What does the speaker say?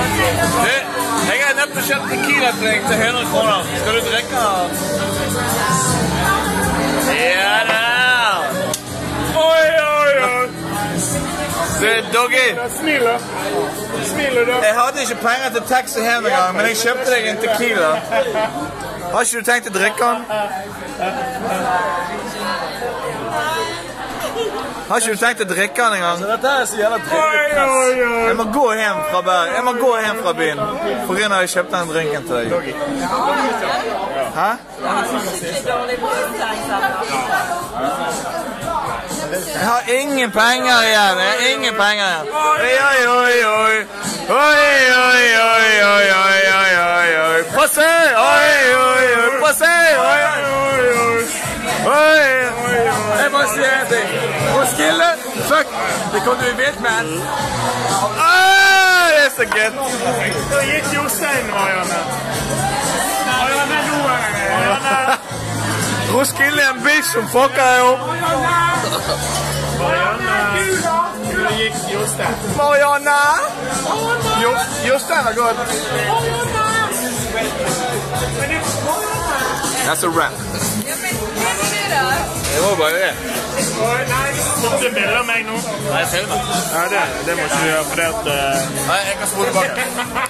Du, jeg har å kjøpe Tequila til deg til 100 kroner. Skal du drikke? Ja da! Oi, oi, oi! Du, Doggy. Smiler. Smiler du? Jeg hadde ikke penger til taxi hjem engang, men jeg kjøpte deg en Tequila. Har ikke du tenkt å drikke den? Har ikke du tenkt å drikke den engang? Dette er så jævla Oi, trivelig press. oi, oi! Jeg må gå hjem fra Bergen. Jeg må gå hjem fra byen. På grunn av at jeg kjøpte den drinken til deg. Hæ? Jeg har ingen penger igjen. Jeg har ingen penger igjen. Oi, oi, oi, oi. Oi, oi, oi, oi, oi, oi, oi, oi. Oi, Jeg bare sier en ting. Roskilde, fuck! Det kom du i vilt, man. Ah, det er så gøy. Da gikk Jostein, Marianne. Marianne lo Marianne. Roskilde er en bitch som fucker deg opp. Marianne. Da gikk Jostein. Marianne! Jo, Jostein har gått. That's a rap. Var bare det. Oi, nei, du bilde av meg nå? Nei, jeg filmer. Ja, det, det må ikke du gjøre, for det at... uh... Nei, jeg kan spole tilbake.